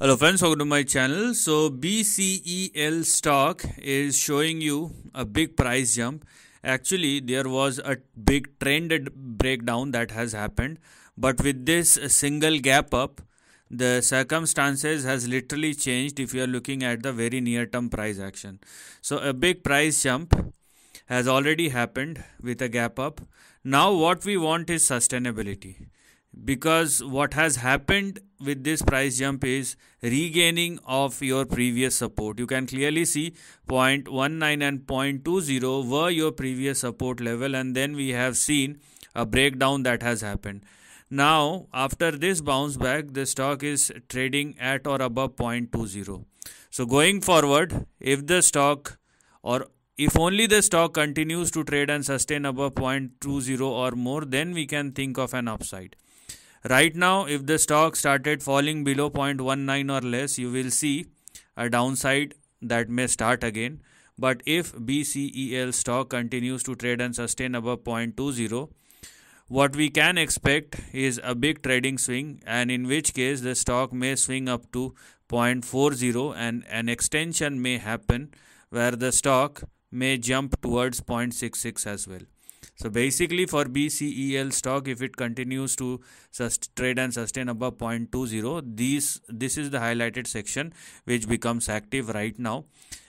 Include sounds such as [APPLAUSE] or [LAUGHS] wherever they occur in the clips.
Hello friends, welcome to my channel. So BCEL stock is showing you a big price jump. Actually, there was a big trend breakdown that has happened, but with this single gap up, the circumstances has literally changed if you are looking at the very near term price action. So a big price jump has already happened with a gap up. Now what we want is sustainability because what has happened with this price jump is regaining of your previous support. You can clearly see 0.19 and 0.20 were your previous support level and then we have seen a breakdown that has happened. Now after this bounce back the stock is trading at or above 0.20 so going forward if the stock or if only the stock continues to trade and sustain above 0.20 or more then we can think of an upside Right now, if the stock started falling below 0.19 or less, you will see a downside that may start again. But if BCEL stock continues to trade and sustain above 0.20, what we can expect is a big trading swing and in which case the stock may swing up to 0.40 and an extension may happen where the stock may jump towards 0.66 as well. So basically for BCEL stock, if it continues to trade and sustain above 0.20, these this is the highlighted section which becomes active right now.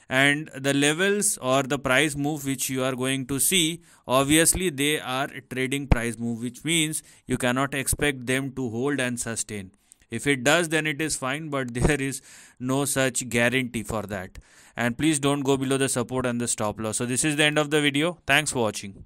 And the levels or the price move which you are going to see, obviously they are trading price move, which means you cannot expect them to hold and sustain. If it does, then it is fine, but [LAUGHS] there is no such guarantee for that. And please don't go below the support and the stop loss. So this is the end of the video. Thanks for watching.